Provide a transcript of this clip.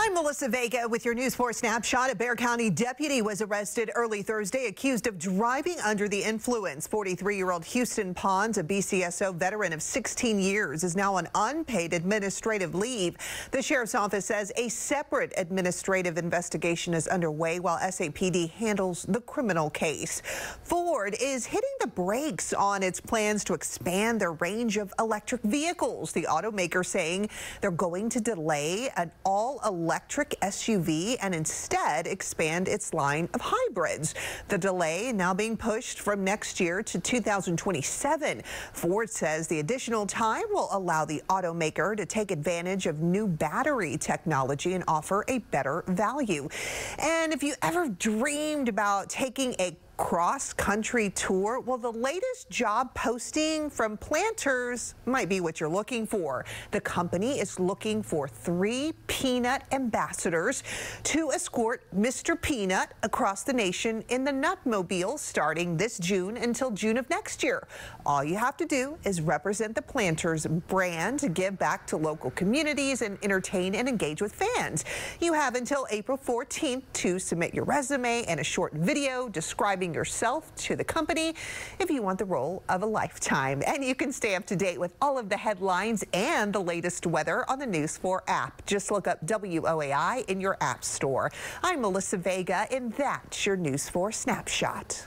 I'm Melissa Vega with your News 4 snapshot. A Bexar County deputy was arrested early Thursday accused of driving under the influence. 43-year-old Houston Pons, a BCSO veteran of 16 years, is now on unpaid administrative leave. The sheriff's office says a separate administrative investigation is underway while SAPD handles the criminal case. Ford is hitting the brakes on its plans to expand their range of electric vehicles. The automaker saying they're going to delay an all-electric electric SUV and instead expand its line of hybrids. The delay now being pushed from next year to 2027. Ford says the additional time will allow the automaker to take advantage of new battery technology and offer a better value. And if you ever dreamed about taking a cross-country tour? Well, the latest job posting from Planters might be what you're looking for. The company is looking for three peanut ambassadors to escort Mr. Peanut across the nation in the Nutmobile starting this June until June of next year. All you have to do is represent the Planters brand, give back to local communities, and entertain and engage with fans. You have until April 14th to submit your resume and a short video describing yourself to the company if you want the role of a lifetime. And you can stay up to date with all of the headlines and the latest weather on the News 4 app. Just look up WOAI in your app store. I'm Melissa Vega, and that's your News 4 snapshot.